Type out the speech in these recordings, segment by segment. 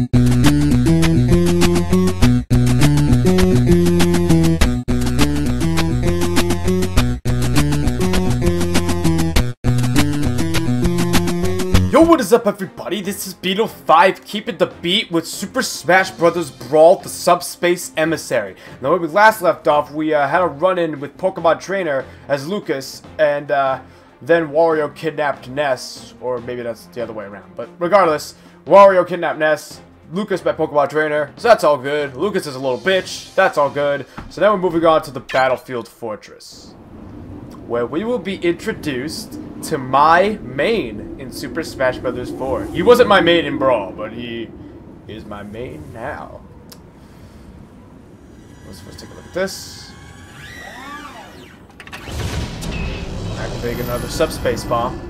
Yo, what is up everybody? This is Beatle5 keeping the beat with Super Smash Bros. Brawl the Subspace Emissary. Now when we last left off, we uh, had a run-in with Pokemon Trainer as Lucas, and uh, then Wario kidnapped Ness, or maybe that's the other way around. But regardless, Wario kidnapped Ness, Lucas met Pokemon Trainer, so that's all good. Lucas is a little bitch, that's all good. So now we're moving on to the Battlefield Fortress where we will be introduced to my main in Super Smash Bros. 4. He wasn't my main in Brawl, but he is my main now. Let's first take a look at this. Activate another subspace bomb.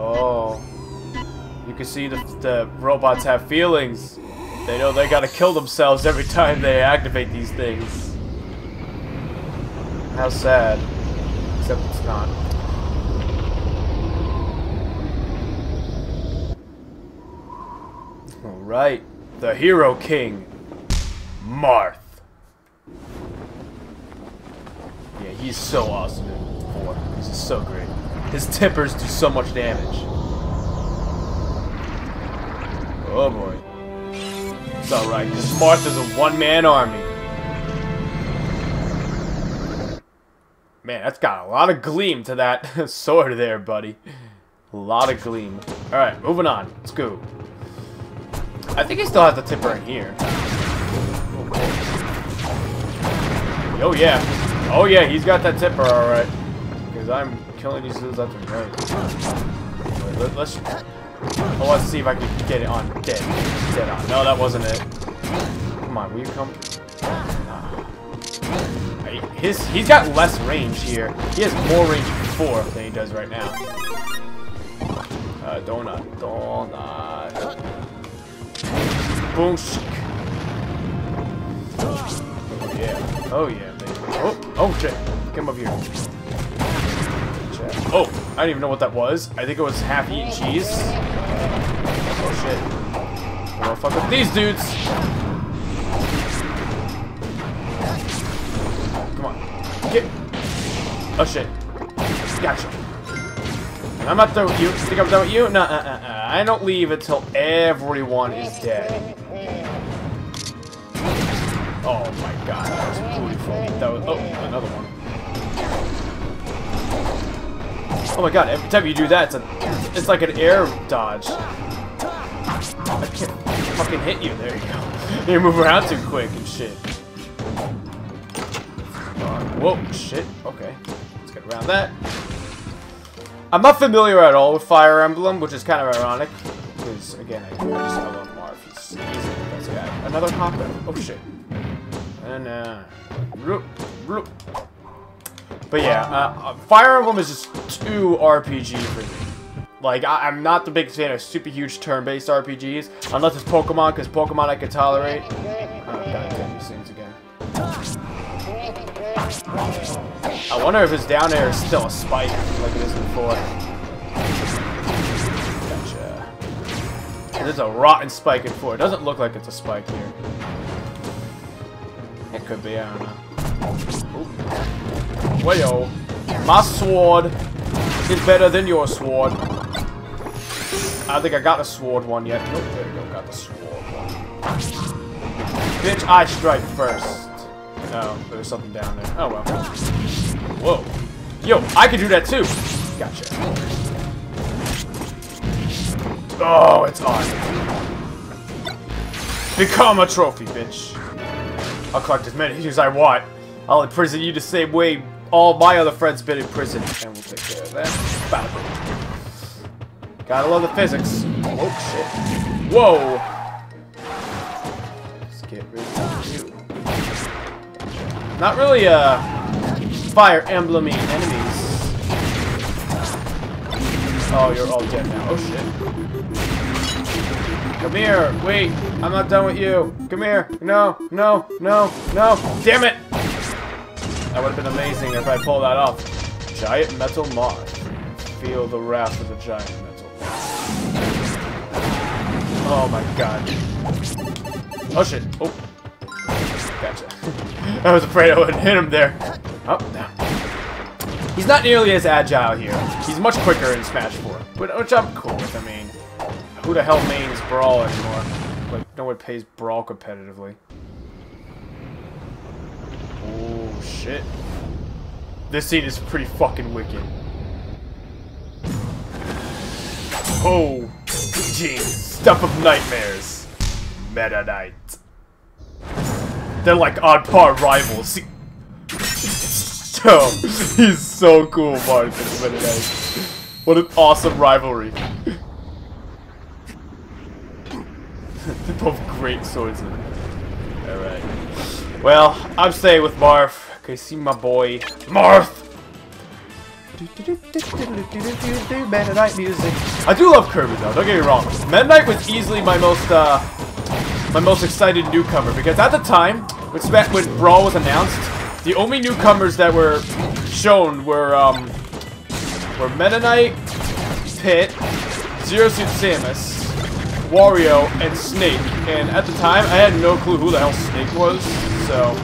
Oh. You can see the, the robots have feelings. They know they gotta kill themselves every time they activate these things. How sad. Except it's not. Alright. The Hero King. Marth. Yeah, he's so awesome in 4. He's just so great. His tippers do so much damage. Oh boy. It's alright, because Marth's a one-man army. Man, that's got a lot of gleam to that sword there, buddy. A lot of gleam. Alright, moving on. Let's go. I think he still has the tipper in here. Oh, yeah. Oh, yeah, he's got that tipper, alright. Because I'm killing these dudes left and right. Wait, let, let's... Oh, let's see if I can get it on dead. Dead on. No, that wasn't it. Come on, will you come? Nah. His, he's got less range here. He has more range before than he does right now. Uh, donut. Donut. Boom. Oh, yeah. Oh, yeah, baby. Oh, oh, shit. Come over here. Oh, I don't even know what that was. I think it was half-eaten cheese. Oh shit. I'm gonna fuck with these dudes. Come on. Get. Oh shit. Gotcha. I'm not done with you. Think I'm done with you? No, uh, uh, uh. I don't leave until everyone is dead. Oh my god, that was beautiful. That was. Oh, another one. Oh my god, every time you do that, it's, a, it's like an air dodge. I can't fucking hit you. There you go. You move around too quick and shit. Whoa, shit. Okay. Let's get around that. I'm not familiar at all with Fire Emblem, which is kind of ironic. Because, again, I, I just I love Marth. He's, he's best guy. Another hopper. Oh, shit. And, uh... Roop, roop. But yeah, uh, Fire Emblem is just too RPG for me. Like, I am not the biggest fan of super huge turn-based RPGs, unless it's Pokemon, because Pokemon I can tolerate. Oh, god damn these things again. I wonder if his down air is still a spike, like it is before. Gotcha. There's a rotten spike in 4. It doesn't look like it's a spike here. It could be, I don't know. Wayo. My sword is better than your sword. I don't think I got the sword one yet. Nope, there you go. Got the sword one. Bitch, I strike first. No, there's something down there. Oh, well. Whoa. Yo, I can do that too. Gotcha. Oh, it's on. Become a trophy, bitch. I'll collect as many as I want. I'll imprison you the same way all my other friends been in prison. And we'll take care of that. Gotta love the physics. Oh, shit. Whoa! Let's get rid of you. Not really, uh, Fire Emblem enemies. Oh, you're all dead now. Oh, shit. Come here. Wait. I'm not done with you. Come here. No, no, no, no. Damn it! That would have been amazing if I pulled that off. Giant Metal Moth. Feel the wrath of the Giant Metal Oh my god. Oh shit. Oh. Gotcha. I was afraid I would hit him there. Oh, no. He's not nearly as agile here. He's much quicker in Smash 4, but which I'm cool with. I mean, who the hell mains Brawl anymore? Like, no one plays Brawl competitively. Oh, shit. This scene is pretty fucking wicked. Oh, jeez. Stuff of nightmares. Meta Knight. They're like on par rivals. So, he's so cool, Meta Knight. What an awesome rivalry. They're both great swordsmen. Alright. Well, I'm staying with Marth. Okay, see my boy, Marth! Knight music. I do love Kirby though, don't get me wrong. Meta Knight was easily my most, uh, my most excited newcomer because at the time, when, when Brawl was announced, the only newcomers that were shown were, um, were Meta Knight, Pit, Zero Suit Samus, Wario, and Snake. And at the time, I had no clue who the hell Snake was, so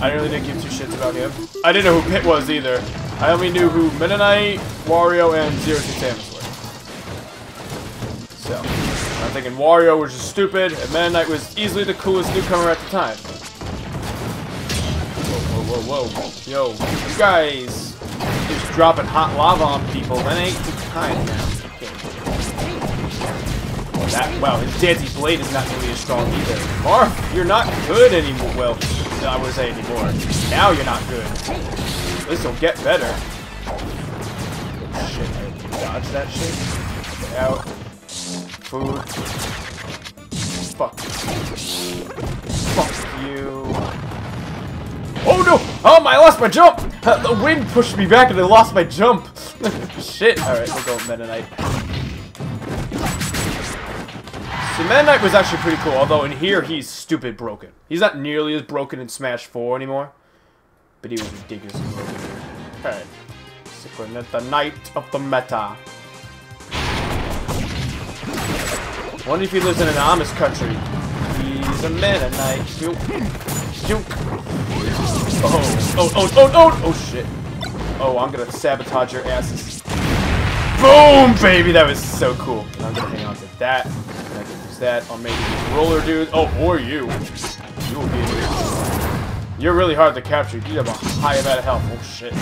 I really didn't give two shits about him. I didn't know who Pit was either. I only knew who Knight, Wario, and Zero Suit Samus were. So, I'm thinking Wario was just stupid, and Knight was easily the coolest newcomer at the time. Whoa, whoa, whoa, whoa. Yo, you guys just dropping hot lava on people. That ain't the time now. That, wow, his Dancing Blade is not nearly as strong either. Marth, you're not good anymore. Well, I wouldn't say anymore. Now you're not good. This will get better. Shit, I dodge that shit. Out. Food. Fuck. Fuck you. Oh no! Oh, I lost my jump! Uh, the wind pushed me back and I lost my jump. Shit. Alright, we'll go Meta So Knight was actually pretty cool, although in here he's stupid broken. He's not nearly as broken in Smash 4 anymore. But he was ridiculously broken here. Alright. Sikornet, the Knight of the Meta. Wonder if he lives in an Amish country. He's a. Juke. Juke. Oh, oh, oh, oh, oh, oh, shit. Oh, I'm gonna sabotage your asses. Boom, baby! That was so cool. I'm gonna hang on to that. That on maybe these roller dudes. Oh, or you. You will be You're really hard to capture. You have a high amount of health. Oh, shit.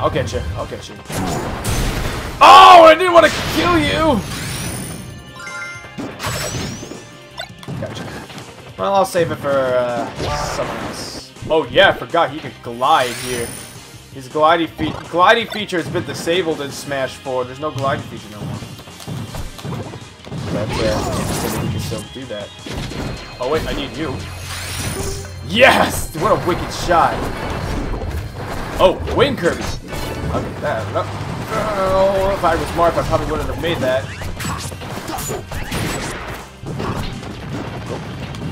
I'll get you. I'll get you. Oh, I didn't want to kill you! Gotcha. Well, I'll save it for uh, someone else. Oh yeah, I forgot you can glide here. His gliding, fe feature has been disabled in Smash 4. There's no gliding feature no more. But uh, we can still do that. Oh wait, I need you. Yes! What a wicked shot. Oh, Wing Kirby. Okay, that. Oh, if I was smart, I probably wouldn't have made that.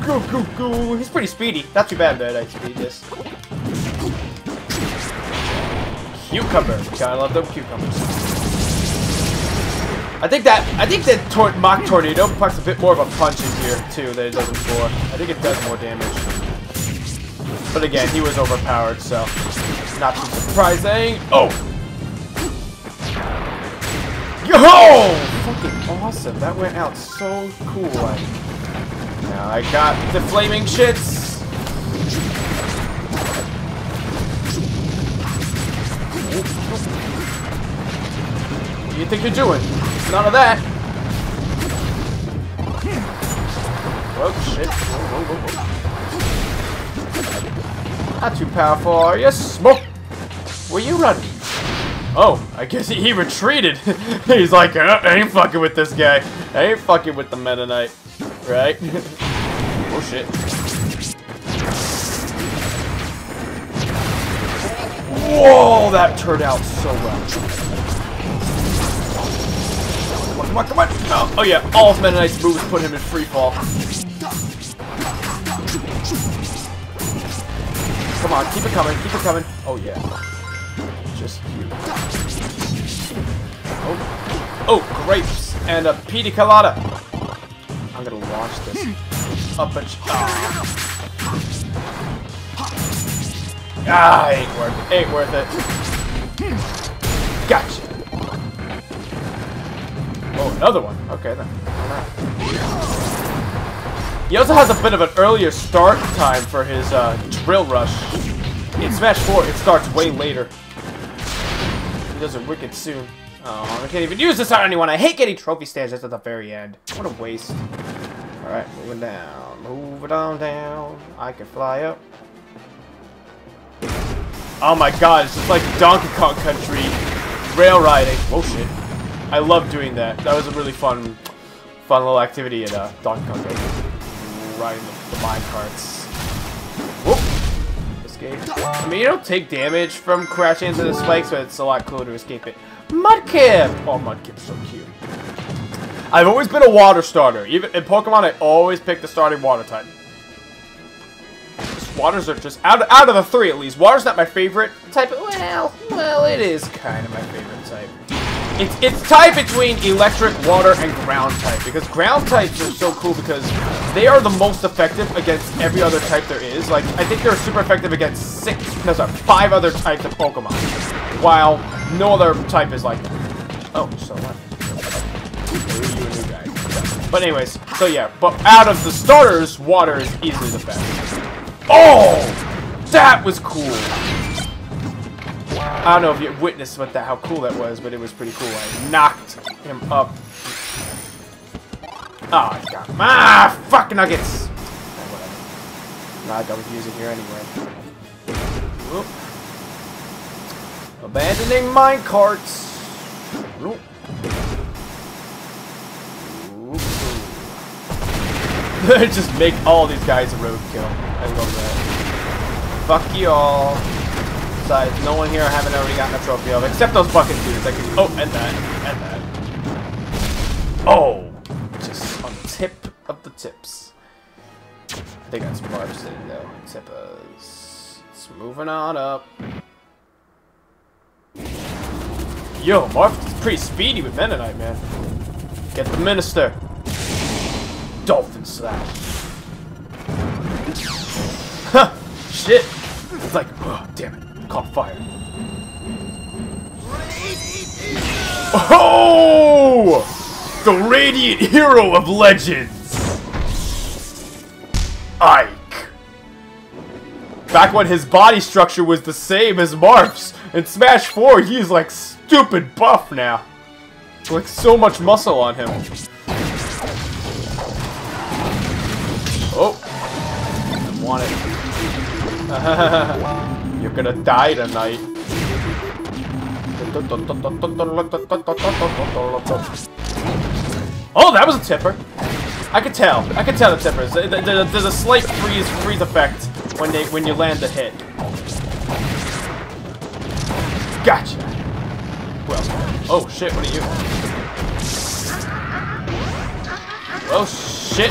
Go, go, go. He's pretty speedy. Not too bad, man. I speed this. Cucumber. Gotta love them cucumbers. I think that I think that tor Mach Tornado packs a bit more of a punch in here too than it does before. I think it does more damage. But again, he was overpowered, so not too surprising. Oh! Yo! Fucking awesome. That went out so cool. Now I got the flaming shits. Do you think you're doing? None of that. Oh shit. Whoa, whoa, whoa, Not too powerful, are you? Smoke! Where you running? Oh, I guess he, he retreated. He's like, uh, I ain't fucking with this guy. I ain't fucking with the Meta Knight. Right? oh shit. Whoa, that turned out so well. Come on, come on, on. Oh, yeah, all of Knight's moves put him in free fall. Come on, keep it coming, keep it coming. Oh, yeah. Just you. Oh, oh grapes and a pina colada. I'm gonna launch this up a ah. ah, ain't worth it. Ain't worth it. Gotcha. Oh, another one. Okay then. He also has a bit of an earlier start time for his uh, drill rush. In Smash 4, it starts way later. He does it wicked soon. Oh, I can't even use this on anyone. I hate getting trophy stands just at the very end. What a waste. Alright, moving down. Moving on down. I can fly up. Oh my god, it's just like Donkey Kong Country rail riding. Oh shit. I love doing that. That was a really fun, fun little activity at uh, Donkey Kong. Riding the, the mine carts. Whoop! Escape. I mean, you don't take damage from crashing into the spikes, but it's a lot cooler to escape it. Mudkip! Oh, Mudkip's so cute. I've always been a water starter. Even in Pokemon, I always pick the starting water type. Waters are just out out of the three at least. Water's not my favorite type. Well, well, it is kind of my favorite type. It's it's tied between electric, water, and ground type because ground types are so cool because they are the most effective against every other type there is. Like I think they're super effective against six, no sorry, five other types of Pokemon, while no other type is like. Oh, so what? But anyways, so yeah, but out of the starters, water is easily the best. Oh! That was cool! I don't know if you witnessed what that how cool that was, but it was pretty cool. I knocked him up. Oh, I got him. Ah, fuck nuggets! Oh, Not don't use it here anyway. Whoop. Abandoning mine carts. Whoop. Just make all these guys a roadkill. I love that. Fuck you all. Besides, no one here I haven't already gotten a trophy of, except those bucket dudes. I can, oh, and that, and that. Oh, just on the tip of the tips. I think that's Marth's sitting though. Tippers. It's moving on up. Yo, Marv is pretty speedy with Mennonite, man. Get the Minister. Dolphin Slash. Ha! Shit! It's like, oh, damn it caught fire. Oh! The radiant hero of legends! Ike! Back when his body structure was the same as Marth's, in Smash 4 he's like stupid buff now. Like so much muscle on him. Oh! I Want it. You're gonna die tonight. Oh, that was a tipper. I could tell. I could tell the tippers. There's a slight freeze freeze effect when they when you land the hit. Gotcha. Well. Oh shit! What are you? Oh shit!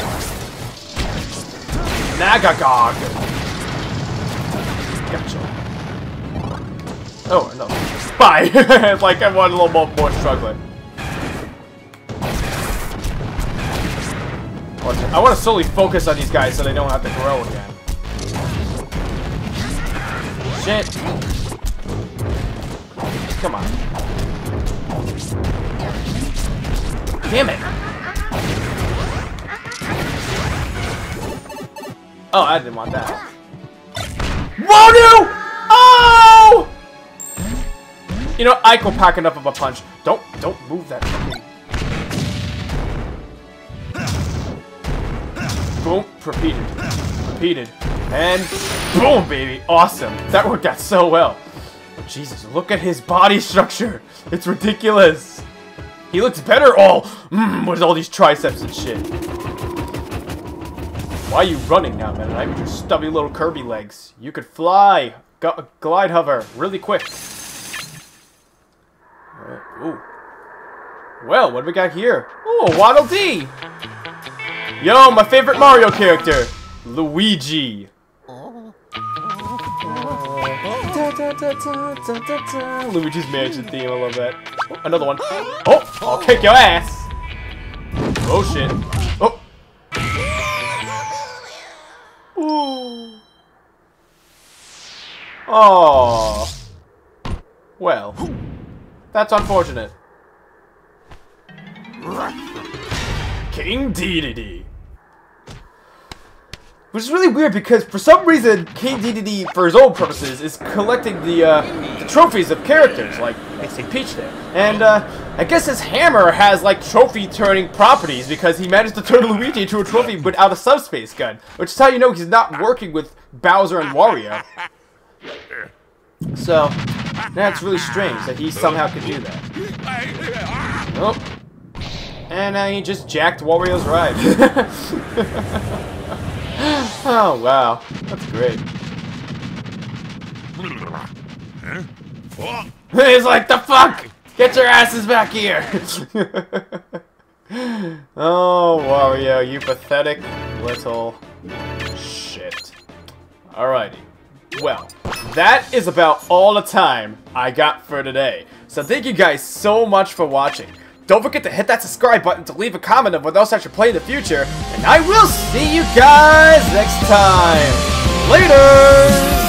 Nagagog. Gotcha. Oh, no. It's like I want a little more, more struggling. I want to solely focus on these guys so they don't have to grow again. Shit! Come on. Damn it! Oh, I didn't want that. Whoa, no! Oh! You know, Ike will pack enough of a punch. Don't, don't move that. Boom, repeated, repeated, and boom, baby, awesome. That worked out so well. Jesus, look at his body structure. It's ridiculous. He looks better all mm, with all these triceps and shit. Why are you running now, man? I with your stubby little Kirby legs. You could fly, glide hover, really quick. Uh, ooh. Well, what do we got here? Oh, Waddle Dee! Yo, my favorite Mario character, Luigi. Luigi's Mansion theme, I love that. Another one. Oh, I'll kick your ass. Oh shit. Oh. Well. That's unfortunate. King Dedede. Which is really weird because for some reason King Dedede, for his own purposes, is collecting the, uh, the trophies of characters, like Missing Peach there. And uh, I guess his hammer has like trophy turning properties because he managed to turn Luigi into a trophy without a subspace gun. Which is how you know he's not working with Bowser and Wario. So, that's really strange that he somehow could do that. Oh. And now he just jacked Wario's ride. oh, wow. That's great. He's like, the fuck? Get your asses back here! oh, Wario, you pathetic little shit. Alrighty. Well, that is about all the time I got for today. So thank you guys so much for watching. Don't forget to hit that subscribe button to leave a comment of what else I should play in the future. And I will see you guys next time. Later!